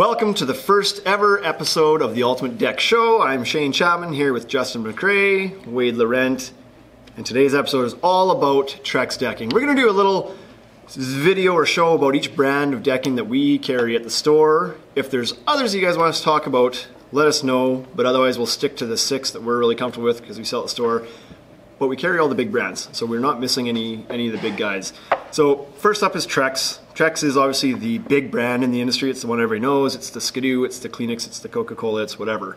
Welcome to the first ever episode of the Ultimate Deck Show. I'm Shane Chapman here with Justin McCrae, Wade Laurent, and today's episode is all about Trex decking. We're going to do a little video or show about each brand of decking that we carry at the store. If there's others you guys want us to talk about, let us know, but otherwise we'll stick to the six that we're really comfortable with because we sell at the store. But we carry all the big brands, so we're not missing any any of the big guys. So first up is Trex. Trex is obviously the big brand in the industry. It's the one everybody knows. It's the Skidoo, it's the Kleenex, it's the Coca-Cola, it's whatever.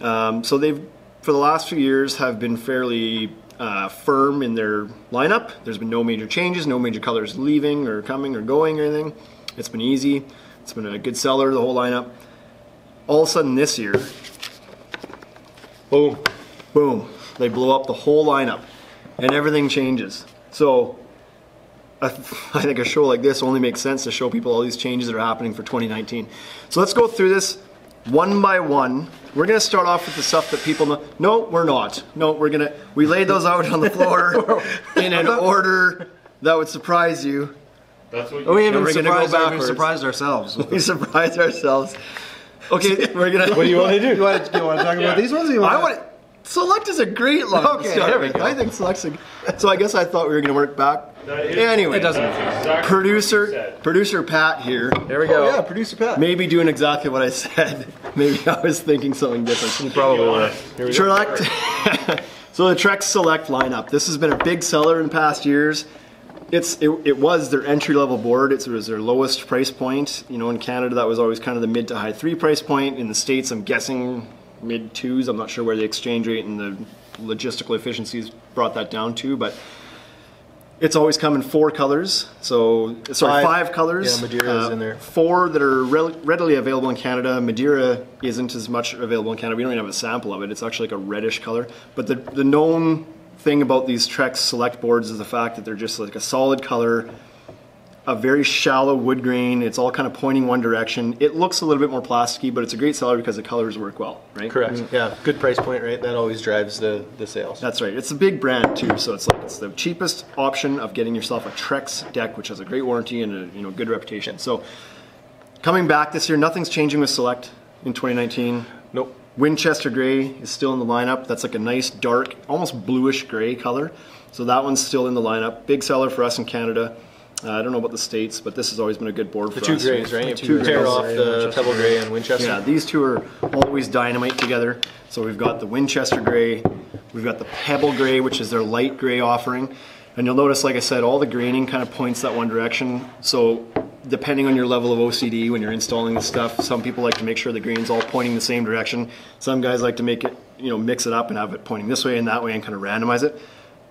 Um, so they've, for the last few years, have been fairly uh, firm in their lineup. There's been no major changes, no major colors leaving or coming or going or anything. It's been easy. It's been a good seller, the whole lineup. All of a sudden this year, boom, boom, they blow up the whole lineup and everything changes. So I think a show like this only makes sense to show people all these changes that are happening for 2019. So let's go through this one by one. We're gonna start off with the stuff that people know. No, we're not. No, we're gonna, we laid those out on the floor in an order that would surprise you. That's what Oh, we haven't we're gonna go surprised, our- we backwards. surprised ourselves. We surprised ourselves. Okay, we're gonna. what do you want to do? You want to, you want to talk Yeah. about these ones? Or you I want want Select is a great line. Okay, start there we go. I think Select's a, so. I guess I thought we were going to work back. That is- Anyway, It doesn't That's exactly producer producer Pat here, There we go. Oh, yeah, producer Pat. maybe doing exactly what I said. Maybe I was thinking something different. You Probably were. honest. Here we go. Select. so the Trex Select lineup. This has been a big seller in past years. It's it, it was their entry level board. It was their lowest price point. You know, in Canada that was always kind of the mid to high three price point. In the states, I'm guessing mid twos. I'm not sure where the exchange rate and the logistical efficiencies brought that down to, but it's always come in four colors. So sorry, Five. five, colors. Yeah, Madeira is uh, in there. Four that are rel- readily available in Canada. Madeira isn't as much available in Canada. We don't even have a sample of it. It's actually like a reddish color. But the the known thing about these Trex Select boards is the fact that they're just like a solid color, a very shallow wood grain. It's all kind of pointing one direction. It looks a little bit more plasticky, but it's a great seller because the colors work well, right? Correct. Mm-hmm. Yeah, good price point, right? That always drives the, the sales. That's right. It's a big brand too, so it's like it's the cheapest option of getting yourself a Trex deck, which has a great warranty and a you know good reputation. So coming back this year, nothing's changing with Select in 2019. Nope. Winchester Gray is still in the lineup. That's like a nice dark, almost bluish gray color. So that one's still in the lineup. Big seller for us in Canada. Uh, I don't know about the states, but this has always been a good board for The for two us. grays, right? You Two pair grays. off the Pebble Gray and Winchester. Yeah, these two are always dynamite together. So we've got the Winchester Gray, we've got the Pebble Gray, which is their light gray offering. And you'll notice, like I said, all the graining kind of points that one direction. So depending on your level of OCD when you're installing this stuff, some people like to make sure the grain's all pointing the same direction. Some guys like to make it, you know, mix it up and have it pointing this way and that way and kind of randomize it.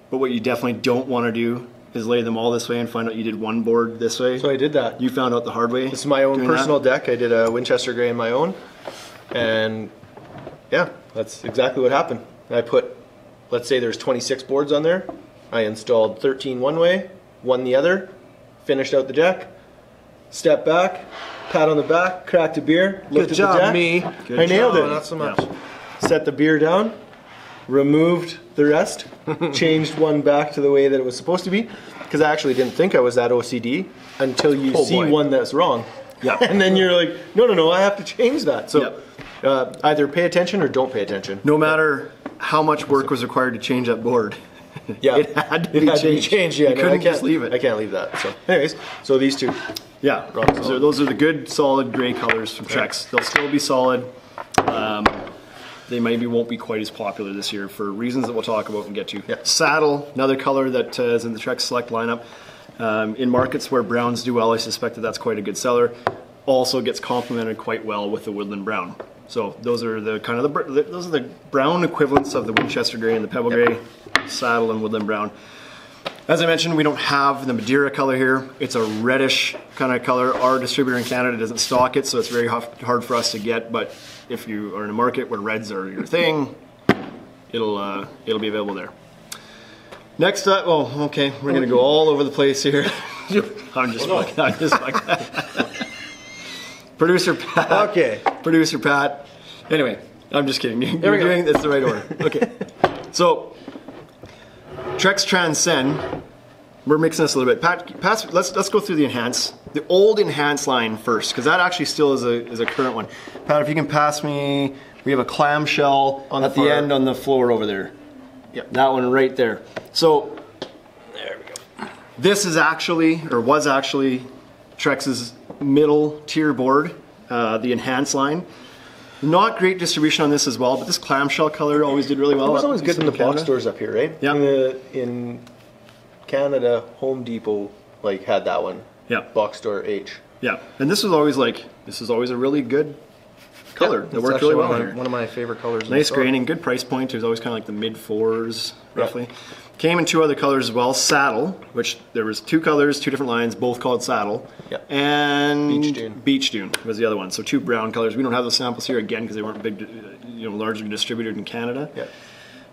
But what you definitely don't want to do is lay them all this way and find out you did one board this way. So I did that. you found out the hard way. This is my own doing that? personal deck. I did a Winchester Gray in my own, and yeah, that's exactly what happened. I put, let's say there's 26 boards on there. I installed 13 one way, one the other, finished out the deck, stepped back, pat on the back, cracked a beer, looked Good at job, the deck. me. Good I nailed it. Not so much. Set the beer down, removed the rest, changed one back to the way that it was supposed to be, because I actually didn't think I was that OCD until you Oh, see boy. one that's wrong. Yeah. and then you're like, no, no, no, I have to change that. So Yep. uh, either pay attention or don't pay attention. no matter how much work was required to change that board, Yeah, it had to It be had to be changed. changed. Yeah, You no, couldn't I can't just leave it. I can't leave that. So, anyways, so these two. yeah, Rock so those are the good, solid gray colors from Trex. They'll still be solid. They maybe won't be quite as popular this year for reasons that we'll talk about and get to. Yeah. Saddle, another color that uh, is in the Trex Select lineup. Um, in markets where browns do well, I suspect that that's quite a good seller. Also gets complemented quite well with the woodland brown. So those are the kind of the those are the brown equivalents of the Winchester gray and the Pebble gray, saddle and woodland brown. As I mentioned, we don't have the Madeira color here. It's a reddish kind of color. Our distributor in Canada doesn't stock it, so it's very hard for us to get. But if you are in a market where reds are your thing, it'll uh, it'll be available there. Next up, oh, okay, we're gonna go all over the place here. I'm just, fucking, I'm just fucking. Producer Pat. Okay. Producer Pat. Anyway, I'm just kidding. You're we go. doing it's the right order. Okay. So, Trex Transcend we're mixing this a little bit. Pat, pass, let's let's go through the enhance, the old enhance line first, because that actually still is a is a current one. Pat, if you can pass me, we have a clamshell On at the far- end on the floor over there. Yep. That one right there. So there we go. This is actually, or was actually, Trex's middle tier board, uh, the enhance line. Not great distribution on this as well, but this clamshell color always did really well. It was always good in the Canada. box stores up here, right? Yeah. In, the, in Canada, Home Depot like had that one. Yeah. Box store H. Yeah, and this was always like this is always a really good color. Yeah, that worked really well one of, here. my, one of my favorite colors. Nice graining, good price point. It was always kind of like the mid fours, roughly. Came in two other colors as well. Saddle, which there was two colors, two different lines, both called Saddle. Yeah. And Beach Dune. Beach Dune was the other one. So two brown colors. We don't have the samples here again because they weren't big, you know, largely distributed in Canada. Yeah.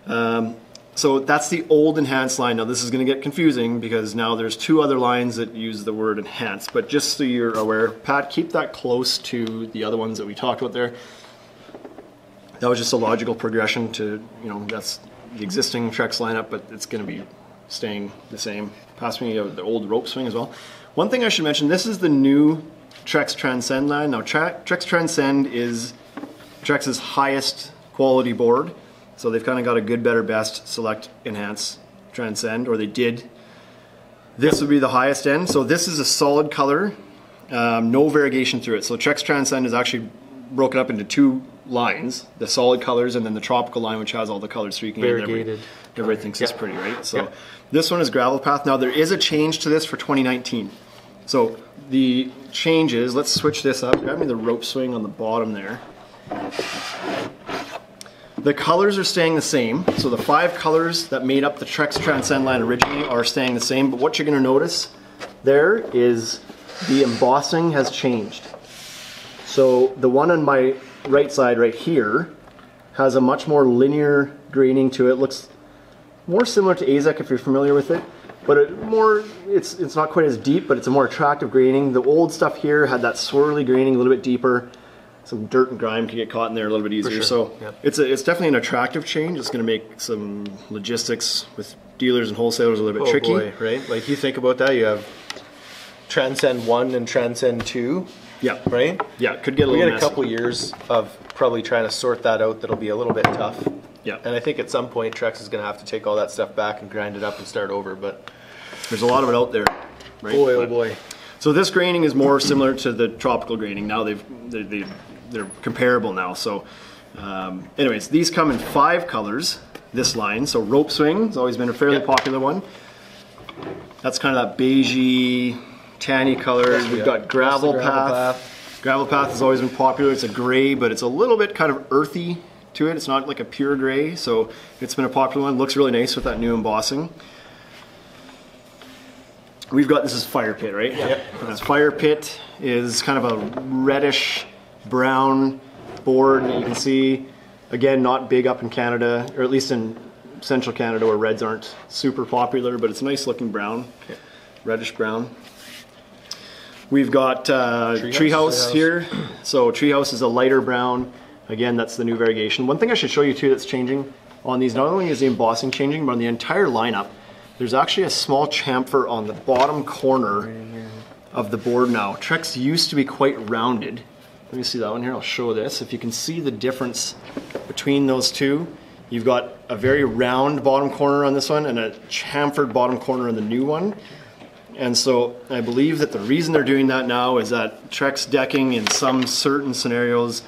Um, So that's the old enhanced line. Now this is going to get confusing because now there's two other lines that use the word enhanced. But just so you're aware, Pat, keep that close to the other ones that we talked about there. That was just a logical progression to, you know, that's the existing Trex lineup, but it's going to be staying the same. Pass me the old rope swing as well. One thing I should mention, this is the new Trex Transcend line. Now Tre- Trex Transcend is Trex's highest quality board. So they've kind of got a good, better, best, select, enhance, transcend, or they did. This would be the highest end. So this is a solid color, um, no variegation through it. So Trex Transcend is actually broken up into two lines: the solid colors and then the tropical line, which has all the colors. So you can Variegated. Everybody thinks it's pretty, right? So this one is gravel path. Now there is a change to this for 2019. So the changes. Let's switch this up. Grab me the rope swing on the bottom there. The colors are staying the same. So the five colors that made up the Trex Transcend line originally are staying the same. But what you're going to notice there is the embossing has changed. So the one on my right side right here has a much more linear graining to it. Looks more similar to Azek if you're familiar with it, but it more it's it's not quite as deep, but it's a more attractive graining. The old stuff here had that swirly graining, a little bit deeper. Some dirt and grime can get caught in there a little bit easier. sure. So Yep. it's a, it's definitely an attractive change. It's going to make some logistics with dealers and wholesalers a little bit Oh tricky. boy, right? Like you think about that, you have Transcend One and Transcend Two, Yeah, right? yeah, could get a We little got a couple years of probably trying to sort that out. That'll be a little bit tough. Yeah, And I think at some point Trex is going to have to take all that stuff back and grind it up and start over. But there's a lot of it out there. Right? boy, oh boy, So this graining is more similar to the tropical graining. Now they've they, they, they're comparable now. So, um, anyways, these come in five colors. This line, so rope swing has always been a fairly Yep. popular one. That's kind of that beigey, tanny color. We've Yeah. got gravel, That's the path. gravel Gravel path has always been popular. It's a gray, but it's a little bit kind of earthy to it. It's not like a pure gray, so it's been a popular one. Looks really nice with that new embossing. We've got this is fire pit, right? Yep. This fire pit is kind of a reddish brown board that you can see. Again, not big up in Canada, or at least in central Canada where reds aren't super popular, but it's a nice looking brown, reddish brown. We've got uh, Treehouse. treehouse Treehouse. here. So treehouse is a lighter brown. Again, that's the new variegation. One thing I should show you too that's changing on these, not only is the embossing changing, but on the entire lineup, there's actually a small chamfer on the bottom corner of the board now. Trex used to be quite rounded. Let me see that one here. I'll show this. If you can see the difference between those two, you've got a very round bottom corner on this one and a chamfered bottom corner on the new one. And so I believe that the reason they're doing that now is that Trex decking in some certain scenarios,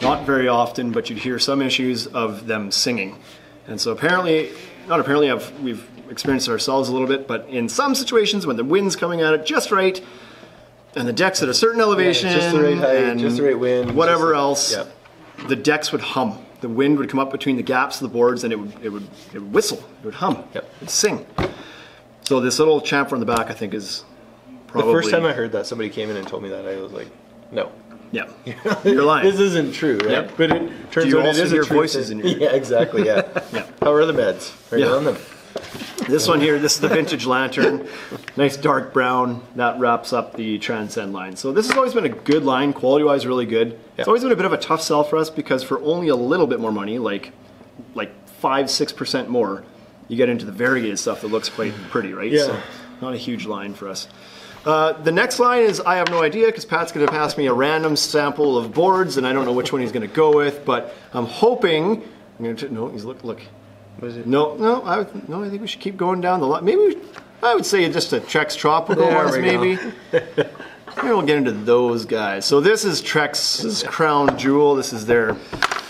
not very often, but you'd hear some issues of them singing. And so apparently, not apparently, I've, we've experienced it ourselves a little bit, but in some situations when the wind's coming at it just right, and the deck's at a certain elevation, just the right height, and just the right wind, whatever else, yeah. the decks would hum. The wind would come up between the gaps of the boards, and it would it would it would whistle. It would hum. Yep. It would sing. So this little chamfer on the back, I think, is probably the first time I heard that, somebody came in and told me that, I was like, no. yeah, you're lying. This isn't true, right? Yep. But it turns you out it is true voices thing. in your- Yeah, exactly. Yeah. Yeah. How are the meds? Are you Yeah. on them? This one here, this is the vintage lantern, nice dark brown. That wraps up the Transcend line. So this has always been a good line, quality-wise, really good. It's always been a bit of a tough sell for us because for only a little bit more money, like like five, six percent more, you get into the variegated stuff that looks quite pretty, right? Yeah. So not a huge line for us. Uh, the next line is I have no idea because Pat's going to pass me a random sample of boards and I don't know which one he's going to go with, but I'm hoping. I'm going to no, he's look look. What is it? No, no, I would, no. I think we should keep going down the line. Maybe we, I would say just a Trex Tropical There ones, maybe. Maybe we'll get into those guys. So this is Trex's crown jewel. This is their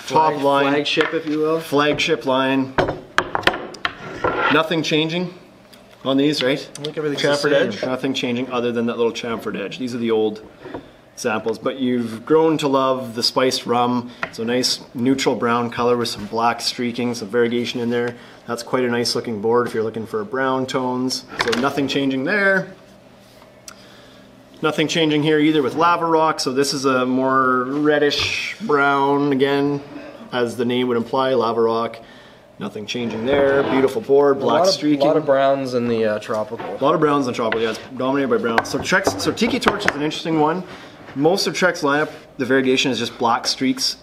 top Flag- line flagship, if you will. flagship line. Nothing changing on these, right? I think everything's Chamfered the same. edge. Nothing changing other than that little chamfered edge. These are the old samples, but you've grown to love the spiced rum. It's a nice neutral brown color with some black streaking, some variegation in there. That's quite a nice looking board if you're looking for brown tones. So nothing changing there. Nothing changing here either with lava rock. So this is a more reddish brown again, as the name would imply, lava rock. Nothing changing there. Beautiful board, black lot, of, streaking. lot of browns in the uh, tropical. A lot of browns on tropical, yeah, it's dominated by brown. So Trex, so Tiki Torch is an interesting one. Most of Trex's lineup, the variegation is just black streaks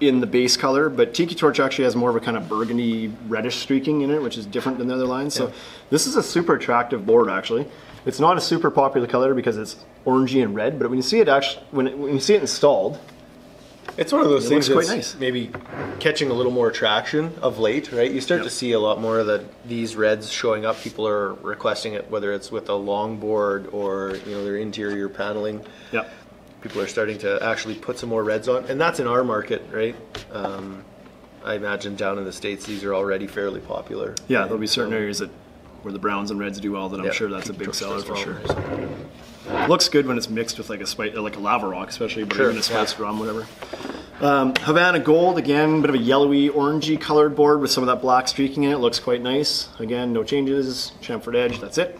in the base color, but Tiki Torch actually has more of a kind of burgundy reddish streaking in it, which is different than the other lines. So this is a super attractive board actually. It's not a super popular color because it's orangey and red, but when you see it actually, when, it, when you see it installed, It's one of those It things that's nice. maybe catching a little more traction of late, right? You start Yep. to see a lot more of the these reds showing up. People are requesting it, whether it's with a long board or you know their interior paneling. yeah, People are starting to actually put some more reds on, and that's in our market, right? Um, I imagine down in the states these are already fairly popular. yeah, there'll be certain areas that where the browns and reds do well that I'm Yeah, sure that's a big seller for sure. Looks good when it's mixed with like a spice, like a lava rock, especially, but Sure, even a spiced yeah. rum, whatever. Um, Havana Gold, again, a bit of a yellowy, orangey colored board with some of that black streaking in it. Looks quite nice. Again, no changes. Chamfered edge. That's it.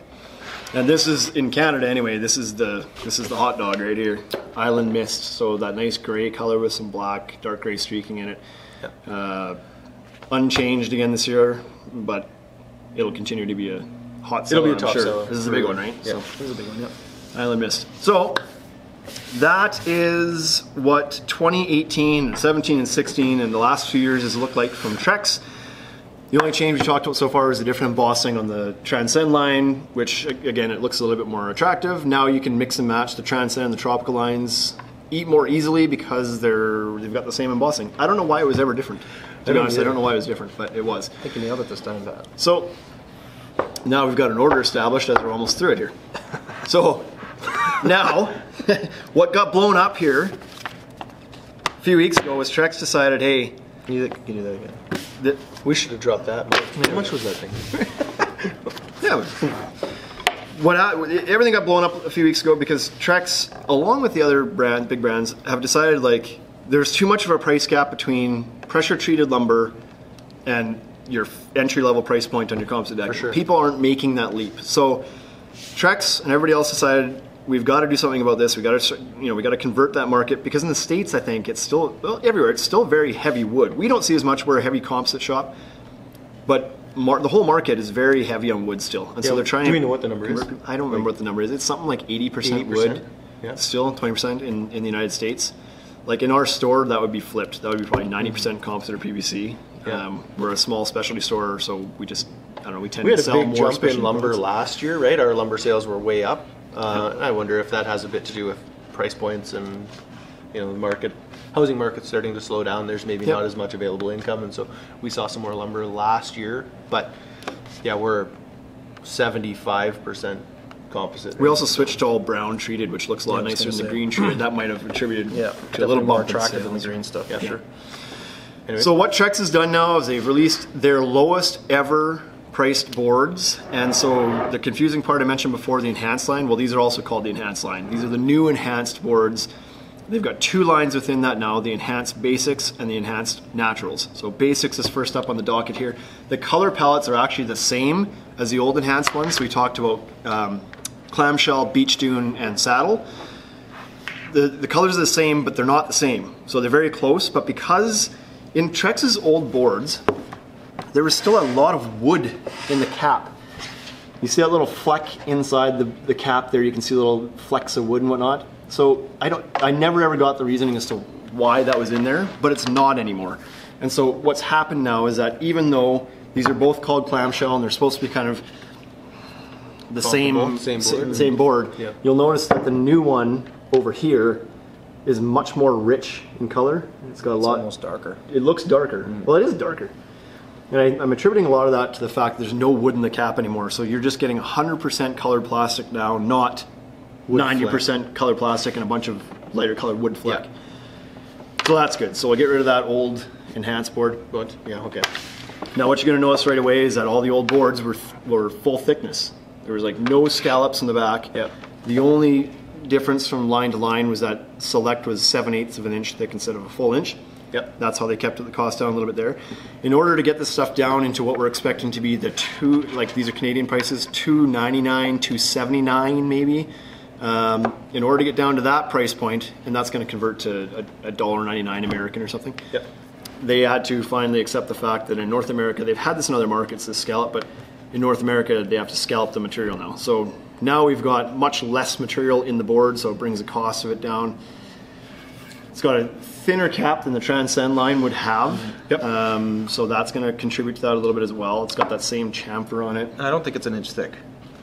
And this is in Canada anyway. This is the this is the hot dog right here. Island Mist. So that nice gray color with some black, dark gray streaking in it. Uh, unchanged again this year, but it'll continue to be a hot seller. It'll be a top sure. seller. This is a big one, right? Yeah. So. This is a big one, yep. Island Mist. So that is what 2018, 17, and 16, and the last few years has looked like from Trex. The only change we talked about so far is the different embossing on the Transcend line, which again it looks a little bit more attractive. Now you can mix and match the Transcend and the Tropical lines eat more easily because they're they've got the same embossing. I don't know why it was ever different. To be honest, I don't know why it was different, but it was. I think you nailed it this time, Pat. So now we've got an order established as we're almost through it here. So now, what got blown up here a few weeks ago was Trex decided, hey, Can you, can you do that again? We should have dropped that. How much was that thing? yeah. What I, everything got blown up a few weeks ago because Trex, along with the other brand, big brands, have decided like there's too much of a price gap between pressure treated lumber and your entry level price point on your composite deck. sure. People aren't making that leap. So Trex and everybody else decided we've got to do something about this. We got to, you know, we got to convert that market because in the states, I think it's still well everywhere. It's still very heavy wood. We don't see as much. We're a heavy composite shop, but mar- the whole market is very heavy on wood still, and so they're trying. do to you know what the number is? I don't remember what the number is. It's something like eighty percent wood. Yeah. Still twenty percent in in the United States. Like in our store, that would be flipped. That would be probably ninety percent composite or PVC. Yeah. Um, we're a small specialty store, so we just I don't know. We tend We had to a sell big more jump in lumber products. last year, right? Our lumber sales were way up. Uh, I wonder if that has a bit to do with price points and you know the market, housing market starting to slow down. There's maybe Yep. not as much available income, and so we saw some more lumber last year. But yeah, we're 75 percent composite. We also switched to all brown treated, which looks a lot Yeah, nicer than the green treated. That might have contributed Yeah, to a little more bump in attractive than the green stuff. yeah, for sure. sure. Anyway, So what Trex has done now is they've released their lowest ever priced boards, and so the confusing part I mentioned before, the enhanced line. Well, these are also called the enhanced line. These are the new enhanced boards. They've got two lines within that now: the enhanced basics and the enhanced naturals. So basics is first up on the docket here. The color palettes are actually the same as the old enhanced ones. We talked about um, clamshell, beach dune, and saddle the, the colors are the same, but they're not the same. So they're very close. But because in Trex's old boards, there was still a lot of wood in the cap. You see that little fleck inside the, the cap there? You can see little flecks of wood and whatnot. So I don't, I never ever got the reasoning as to why that was in there, but it's not anymore. And so what's happened now is that even though these are both called clamshell and they're supposed to be kind of the same Comparable, same sa- board. same board, Yeah. you'll notice that the new one over here is much more rich in color. It's got a It's lot. almost darker. It looks darker. Mm. Well, it is darker. And I, I'm attributing a lot of that to the fact there's no wood in the cap anymore. So you're just getting 100% colored plastic now, not 90% colored plastic and a bunch of lighter colored wood fleck. So that's good. So we'll get rid of that old enhanced board. But yeah, okay. Now what you're going to notice right away is that all the old boards were, were full thickness. There was like no scallops in the back. Yep. The only difference from line to line was that Select was 7 eighths of an inch thick instead of a full inch. Yep. That's how they kept the cost down a little bit there. In order to get this stuff down into what we're expecting to be the two, like these are Canadian prices, 299, 279 maybe. Um, in order to get down to that price point, and that's going to convert to a, a dollar ninety nine American or something Yep. they had to finally accept the fact that in North America, they've had this in other markets, this scallop, but in North America, they have to scallop the material now. So now we've got much less material in the board, so it brings the cost of it down. It's got a thinner cap than the Transcend line would have. Yep. Um, so that's going to contribute to that a little bit as well. It's got that same chamfer on it. I don't think it's an inch thick.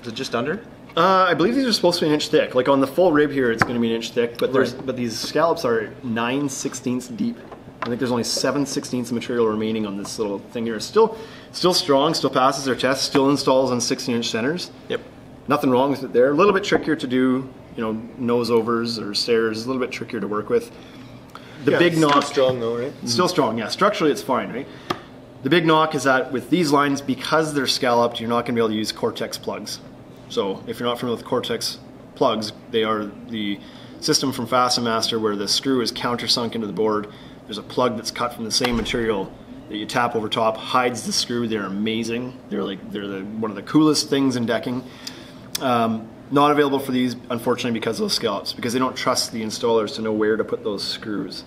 Is it just under? Uh, I believe these are supposed to be an inch thick. Like on the full rib here, it's going to be an inch thick, but there's Right. but these scallops are nine sixteenths deep. I think there's only seven sixteenths of material remaining on this little thing here. It's still, still strong, still passes their test, still installs on 16 inch centers. Yep. Nothing wrong with it there. A little bit trickier to do, you know, nose overs or stairs. A little bit trickier to work with. The Yeah, big knock, strong though, right? still strong, yeah. Structurally, it's fine, right? The big knock is that with these lines, because they're scalloped, you're not going to be able to use Cortex plugs. So if you're not familiar with Cortex plugs, they are the system from FastenMaster where the screw is countersunk into the board. There's a plug that's cut from the same material that you tap over top, hides the screw. They're amazing. They're like they're the, one of the coolest things in decking. Um, not available for these, unfortunately, because of those scallops, because they don't trust the installers to know where to put those screws.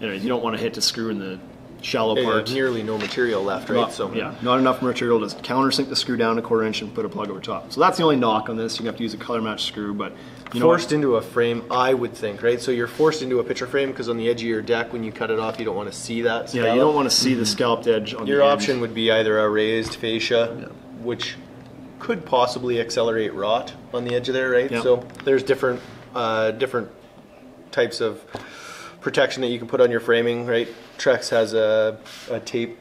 You know, you don't want to hit the screw in the shallow Yeah, part. nearly no material left, right? Not- so yeah, not enough material to countersink the screw down a quarter inch and put a plug over top. So that's the only knock on this. You have to use a color match screw, but forced into a frame, I would think, right? So you're forced into a picture frame because on the edge of your deck, when you cut it off, you don't want to see that. Yeah, you don't want to see the mm-hmm. scalloped edge on Your the edge. option would be either a raised fascia, which could possibly accelerate rot on the edge of there, right? Yeah. So there's different uh, different types of protection that you can put on your framing, right? Trex has a, a tape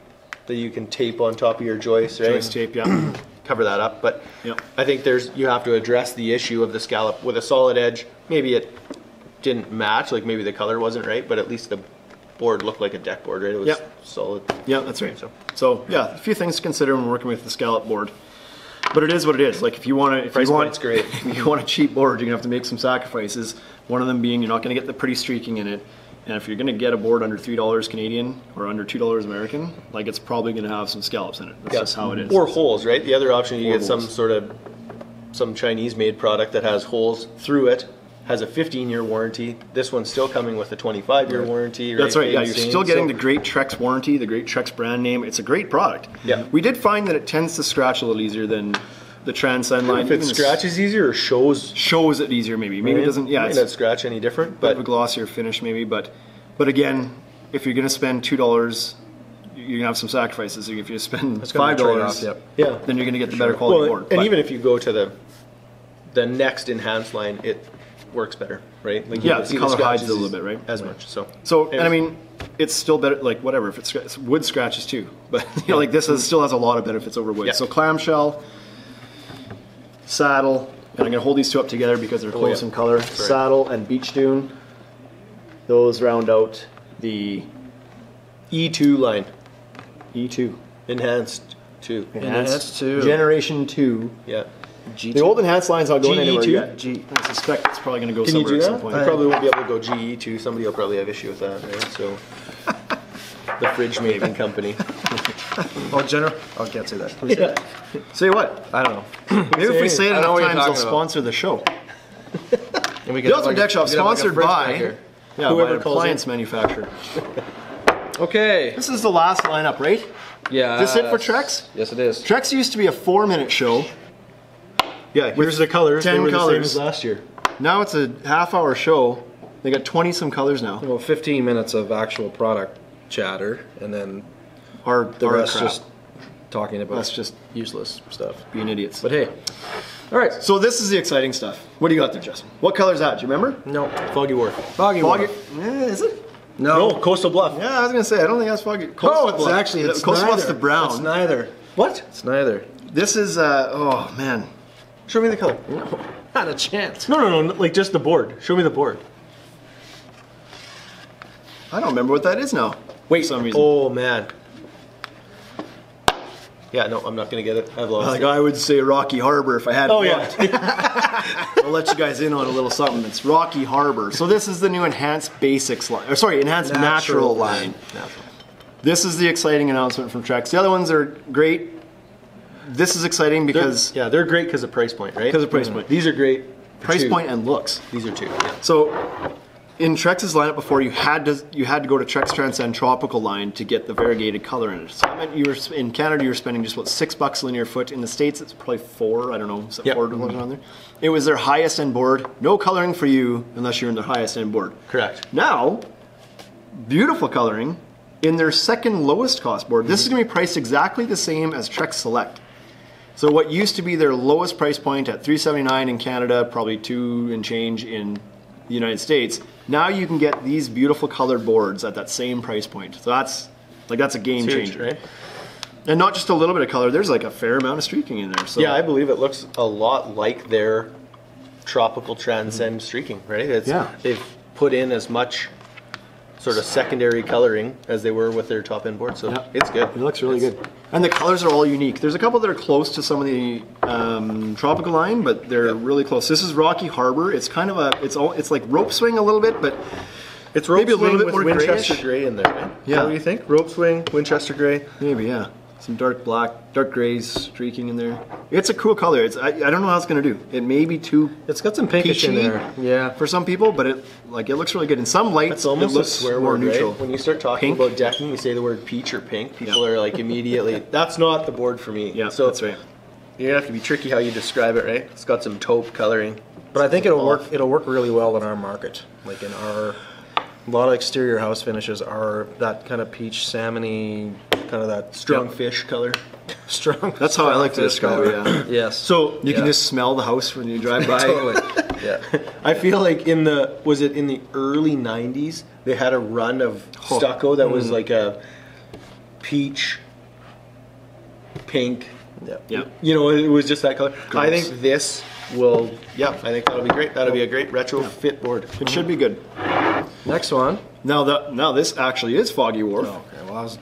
that you can tape on top of your joist, right? Joist tape, yeah. Cover that up, but Yep. I think there's you have to address the issue of the scallop with a solid edge. Maybe it didn't match, like maybe the color wasn't right, but at least the board looked like a deck board, right? It was Yep. solid. Yeah, that's right. So- So yeah, a few things to consider when working with the scallop board. But it is what it is. Like if you want to, if Price you want, great. if you want a cheap board, you're gonna have to make some sacrifices. One of them being you're not gonna get the pretty streaking in it, and if you're gonna get a board under three dollars Canadian or under two dollars American, like it's probably gonna have some scallops in it. That's just how it is. Or holes, right? The other option, you Or get some sort of some Chinese-made product that has holes through it, has a 15-year warranty. This one's still coming with a 25-year warranty. That's right. Yeah, you're still getting So- the great Trex warranty, the great Trex brand name. It's a great product. Yeah. We did find that it tends to scratch a little easier than the Transcend line. If it Even the s- scratches easier or shows, shows it easier, maybe. Maybe it doesn't. Yeah, might it's not scratch any different. bit of a glossier finish, maybe. But but again, if you're gonna spend two dollars, you're gonna have some sacrifices. If you spend five be a trade-off, dollars, yep. yeah, then you're gonna get the better quality well, board. and But- even if you go to the the next enhanced line, it works better, right? Like Yeah, can the color hides scratches it a little bit, right? As much. So So, and I mean, it's still better. Like whatever, if it's scra- wood scratches too, but you know, like this is, still has a lot of benefits over wood. Yeah. So clamshell, saddle, and I'm gonna hold these two up together because they're oh, close yeah. in color. right. Saddle and beach dune. Those round out the E2 E line, E2. enhanced two. Enhanced two. Generation two. Yeah. G2. The old enhanced line's not going GE2? anywhere yet. G. I suspect it's probably going to go Can you somewhere do at that? some point. You probably won't be able to go GE2. Somebody will probably have issue with that, right? So, the fridge making company. Oh, General. I'll get to that. Please. Say what? I don't know. Maybe if we say it I know enough what you're times, they'll talking about. sponsor the show. And we The Ultimate Deck Shop, we could have like a sponsored fridge by here. yeah, Whoever by calls appliance manufacturer. Okay. This is the last lineup, right? Yeah. Is this it for Trex? Yes, it is. Trex used to be a four-minute show. Yeah, here's the colors. 10 they were colors. the same as last year. Now it's a half-hour show. They got 20 some colors now. Well, 15 minutes of actual product chatter, and then Or the or rest crap. just talking about That's just useless stuff. being idiots. But hey, All right, so this is the exciting stuff. What do you got there, Justin? What color is that? Do you remember? No. Foggy Wharf. Foggy. Foggy. Wharf. Yeah, is it? No. No, Coastal Bluff. Yeah, I was gonna say I don't think that's foggy. Oh, it's Bluff. actually it's Coastal Bluff's neither. the brown. It's neither. What? It's neither. This is uh oh man. Show me the color. No, Not a chance. No, no, no, like just the board. Show me the board. I don't remember what that is now. Wait, for some reason. Oh man. Yeah, no, I'm not gonna get it. I've lost Like it. I would say Rocky Harbor if I had. Oh looked. yeah. I'll let you guys in on a little something. It's Rocky Harbor. So this is the new enhanced basics line. Or sorry, enhanced natural, line. Natural. This is the exciting announcement from Trex. The other ones are great. This is exciting because yeah, they're great because of price point, right? 'Cause of price mm-hmm. point. These are great. price point and looks. These are two. Yeah. So in Trex's lineup before, you had to you had to go to Trex Transcend Tropical line to get the variegated color in it. So that meant you were in Canada you were spending just about six bucks a linear foot. In the states, it's probably four. I don't know, is Yep. four dollars mm-hmm. on there? It was their highest end board. No coloring for you unless you're in their highest end board. Correct. Now, beautiful coloring in their second lowest cost board. This mm-hmm. is going to be priced exactly the same as Trex Select. So what used to be their lowest price point at 379 in Canada, probably two and change in the United States. Now you can get these beautiful colored boards at that same price point. So that's like that's a game Huge, changer, right? And not just a little bit of color. There's like a fair amount of streaking in there. So Yeah, I believe it looks a lot like their tropical transcend streaking, right? It's, Yeah. They've put in as much sort of secondary coloring as they were with their top end board, so Yeah. it's good. It looks really It's- good. And the colors are all unique. There's a couple that are close to some of the um, tropical line, but they're really close. This is Rocky Harbor. It's kind of a it's all it's like rope swing a little bit, but It's rope Maybe a little swing bit with more Winchester grayish. gray in there. Right? Yeah. What do you think? Rope swing, Winchester gray. maybe yeah, some dark black, dark grays streaking in there. It's a cool color. It's I, I don't know how it's gonna do. It may be too It's got some pinkish in there. Yeah. for some people, but it like it looks really good. In some lights, It's almost it looks a swear more word, neutral. right? When you start talking Pink? about decking, you say the word peach or pink. People Yeah. are like immediately. That's not the board for me. Yeah, so that's right. You're gonna have to be tricky how you describe it, right? It's got some taupe coloring. But I think it'll work. It'll work really well in our market. Like in our, a lot of exterior house finishes are that kind of peach salmony, kind of that Strong Yep. fish color. strong. That's how I like to fish describe it. color. Yeah. yes. So You can Yeah. just smell the house when you drive by. totally. Yeah. I feel like in the was it in the early '90s they had a run of stucco that was mm. like a peach, pink. Yeah. Yeah. You know, it was just that color. I Gross. think this will. Yeah, I think that'll be great. That'll be a great retro fit board. It should be good. Next one. Now that now this actually is Foggy Wharf. Oh, okay. Well, I was,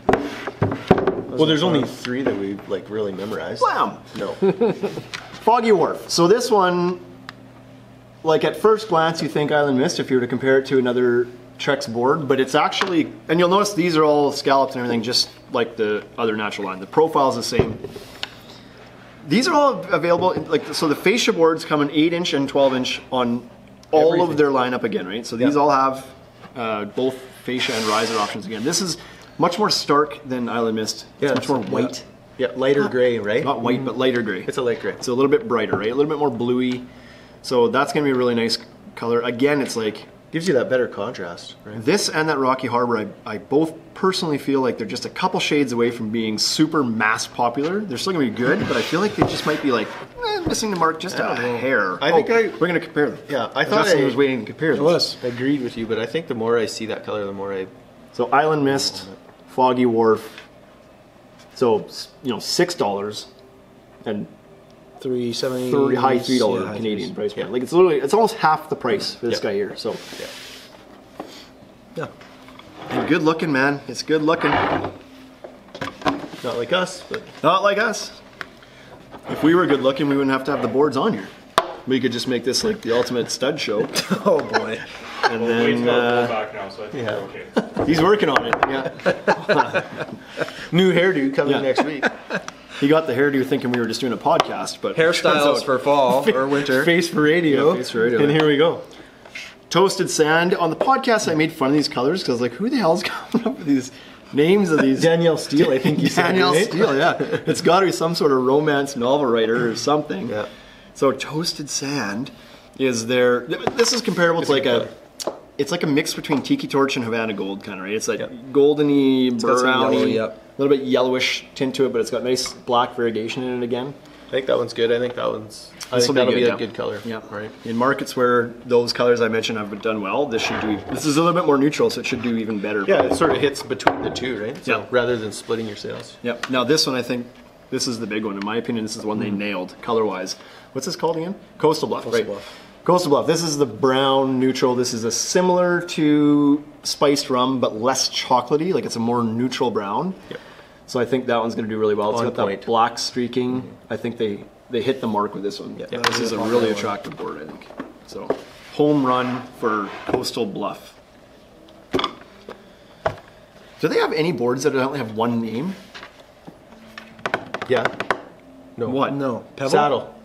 Well, there's only three that we like really memorized. Wham! No. Foggy Wharf. So this one, like at first glance, you think Island Mist if you were to compare it to another Trex board, but it's actually, and you'll notice these are all scallops and everything, just like the other natural line. The profile's the same. These are all available, in- like so. The fascia boards come in eight inch and twelve inch on all Everything. of their lineup again, right? So these Yeah. all have uh, both fascia and riser options again. This is much more stark than Island Mist. Yeah, it's much more white. Yeah, lighter gray, right? Not white, but lighter gray. It's a light gray. It's a little bit brighter, right? A little bit more bluey. So that's going to be a really nice color. Again, it's like Gives you that better contrast, right? this and that Rocky Harbor. I, I both personally feel like they're just a couple shades away from being super mass popular. They're still going to be good, but I feel like they just might be like eh, missing the mark just a hair. I think Oh, I- we're going to compare them. Yeah, I thought Justin I- was waiting to compare them. it was. I agreed with you, but I think the more I see that color, the more I. So Island Mist, Foggy Wharf. So s- you know six dollars and Three seventy. three high three dollar yeah, Canadian price point. Like it's literally it's almost half the price for this Yeah. guy here. So Yeah. Yeah. and good looking man. It's good looking. Not like us, but Not like us. If we were good looking, we wouldn't have to have the boards on here. We could just make this like the ultimate stud show. Oh boy. And Wade's then got a uh, back now, so I think yeah. we're okay. he's working on it. Yeah, new hairdo coming Yeah. next week. He got the hairdo thinking we were just doing a podcast, but Hairstyles for fall or winter. Face for radio. Yeah, face for radio. And here we go. toasted sand. On the podcast, I made fun of these colors because I was like, who the hell's coming up with these names of these? Danielle Steel, I think you said. Danielle right? Steel, yeah. It's got to be some sort of romance novel writer or something. Yeah. So toasted sand is there. This is comparable to like a. It's like a mix between Tiki Torch and Havana Gold, kind of right. It's like Yep. goldeny, browny, yellow, yep. Little bit yellowish tint to it, but it's got nice black variegation in it again. I think that one's good. I think that one's. I This'll think that'll be, good, a yeah. good color. Yeah. Right. In markets where those colors I mentioned have done well, this should do. This is a little bit more neutral, so it should do even better. Yeah, it sort of hits between the two, right? So Yeah. rather than splitting your sales. Yep. Now this one, I think, this is the big one. In my opinion, this is the one they hmm. nailed color-wise. What's this called again? Coastal Bluff. right. Bluff. Coastal Bluff. This is the brown neutral. This is a similar to spiced rum, but less chocolatey. Like it's a more neutral brown. Yep. So I think that one's going to do really well. It's On got point. that black streaking. I think they they hit the mark with this one. Yeah. This is a Popular really one. attractive board. I think. So home run for Coastal Bluff. Do they have any boards that only have one name? Yeah. No. What? No. Pebble? Saddle.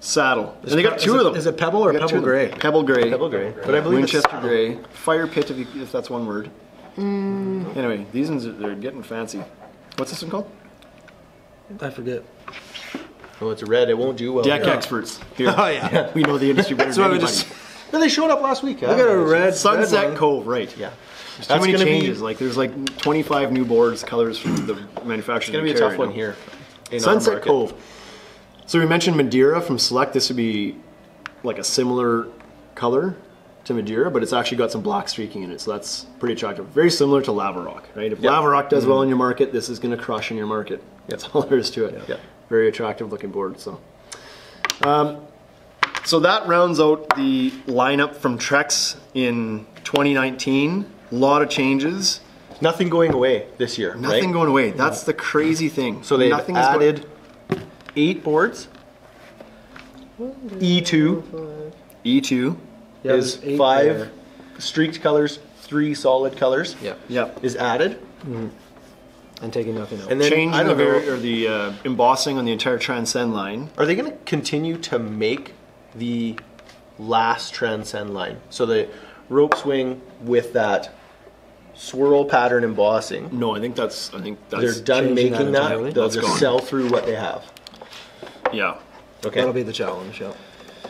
Saddle. Is and they got two is of them. is it Pebble or They got Pebble. Gray? Pebble Gray. Pebble Gray. But I believe it's Winchester Gray. Fire Pit, if, you, if that's one word. Mm. Anyway, these ones, are- they're getting fancy. What's this one called? I forget. Oh, it's red. It won't do well. Deck Yeah. experts. Here. Oh, yeah. We know the industry better So than I anybody. just- No, they showed up last week. Look at uh, a red Sunset red. Cove, right. Yeah. There's That's too many gonna be- changes. Like there's like 25 new boards, colors from the manufacturer. It's gonna be a carry tough one now. here. Sunset. Cove. So we mentioned Madeira from Select. This would be like a similar color to Madeira, but it's actually got some black streaking in it, so that's pretty attractive. Very similar to Lava Rock, right? If Yep. Lava Rock does well in your market, this is going to crush in your market. That's all there is to it. Yep. Very attractive looking board. So, um, so that rounds out the lineup from Trex in 2019. A lot of changes. Nothing going away this year. Nothing right? going away. That's the crazy thing. So they've Nothing is going- added eight boards. E two E2. Yeah, is eight five there. streaked colors, three solid colors. Yeah. Yep. Is added, And taking nothing out. and then Changing I the don't know. or the uh, embossing on the entire Transcend line. Are they going to continue to make the last transcend line? So the rope swing with that swirl pattern embossing. No, I think that's. I think that's. They're done making that that. They'll That's just gone. sell through what they have. Yeah. Okay. That'll be the challenge. Yeah.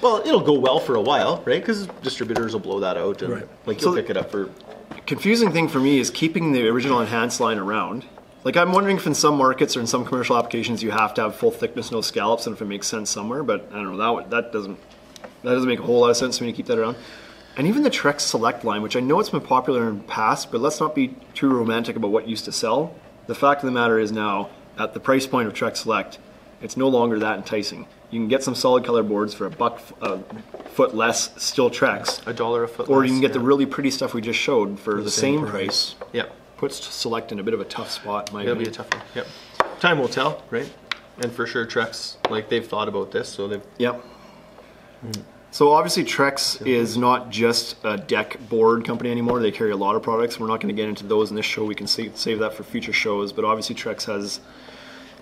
Well, it'll go well for a while, right? Because distributors will blow that out, and Right. like you'll So- pick it up for. Confusing thing for me is keeping the original enhanced line around. Like I'm wondering if in some markets or in some commercial applications you have to have full thickness, no scallops, and if it makes sense somewhere. But I don't know that that doesn't that doesn't make a whole lot of sense to me to keep that around. And even the Trex Select line, which I know it's been popular in the past, but let's not be too romantic about what used to sell. The fact of the matter is now, at the price point of Trex Select, it's no longer that enticing. You can get some solid color boards for a buck a foot less, still Trex. A dollar a foot. Or you can get the yeah. really pretty stuff we just showed for the, same price. Yeah, Puts Select in a bit of a tough spot, it'll be a tough one. Yep. Time will tell, right? And for sure, Trex like they've thought about this, so they've Yep. Hmm. So obviously Trex is not just a deck board company anymore. They carry a lot of products. We're not going to get into those in this show. We can save, save that for future shows. But obviously Trex has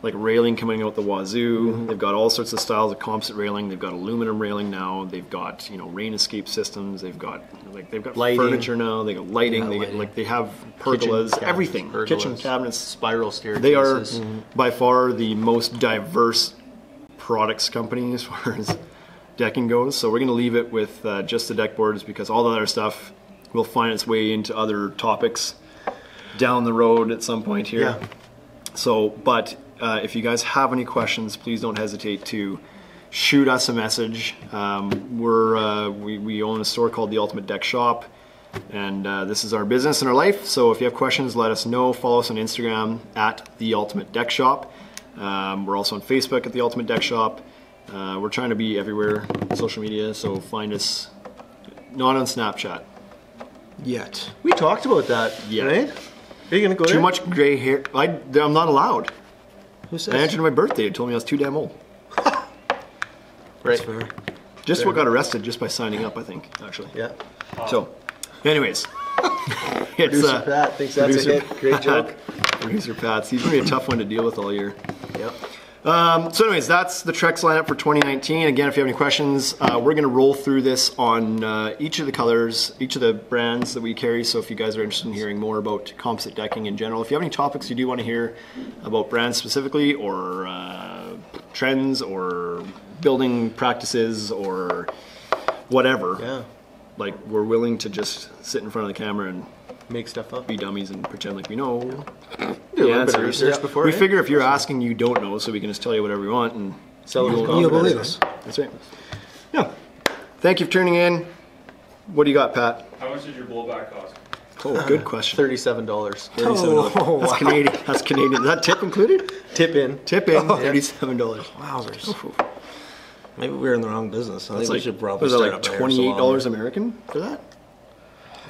like railing coming out the wazoo. They've got all sorts of styles of composite railing. They've got aluminum railing now. They've got you know rain escape systems. They've got like they've got Lighting. furniture now. They got lighting. Yeah, they get like they have Kitchen pergolas, cabinets, everything, pergolas, kitchen cabinets, spiral staircases. they are by far the most diverse products company as far as decking goes. So we're going to leave it with uh, just the deck boards because all the other stuff will find its way into other topics down the road at some point here. Yeah. So, but uh, if you guys have any questions, please don't hesitate to shoot us a message. Um, we're uh, we, we own a store called the Ultimate Deck Shop, and uh, this is our business and our life. So if you have questions, let us know. Follow us on Instagram at the Ultimate Deck Shop. Um, we're also on Facebook at the Ultimate Deck Shop. Uh, we're trying to be everywhere, on social media. So find us. Not on Snapchat. Yet. We talked about that, Yeah. right? Are you gonna go Too there? much gray hair. I, I'm not allowed. Who I answered my birthday. It told me I was too damn old. right? Fair. Just what got arrested just by signing up, I think, actually. Yeah. So, anyways, it's Producer uh, Pat thinks that's a hit. Great Pat. joke. Producer Pat's. He's gonna be a tough one to deal with all year. Yep. Um, so, anyways, that's the Trex lineup for 2019. Again, if you have any questions, uh, we're gonna roll through this on uh, each of the colors, each of the brands that we carry. So, if you guys are interested in hearing more about composite decking in general, if you have any topics you do want to hear about brands specifically, or uh, trends, or building practices, or whatever, Yeah. like we're willing to just sit in front of the camera and Make stuff up. be dummies and pretend like we know Do a the little bit of research before. we eh? figure if you're asking, you don't know, so we can just tell you whatever we want, and Sell it You'll believe us. That's right. Yeah. Thank you for tuning in. What do you got, Pat? How much did your blowback cost? Oh, good question. Thirty-seven dollars. $37. That's Canadian. That's Canadian. Is that tip included? Tip in. Tip in, $37. Wowzers. Maybe we were in the wrong business. I think we should probably was it start like up a hair twenty-eight dollars. American for that?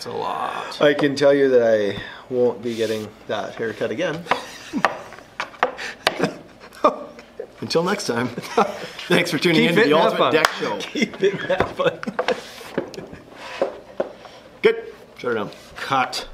It's a lot. I can tell you that I won't be getting that haircut again. Until next time. Thanks for tuning Keep in to the Ultimate. Deck Shop. Keep it that fun. Good. Shut it down. Cut.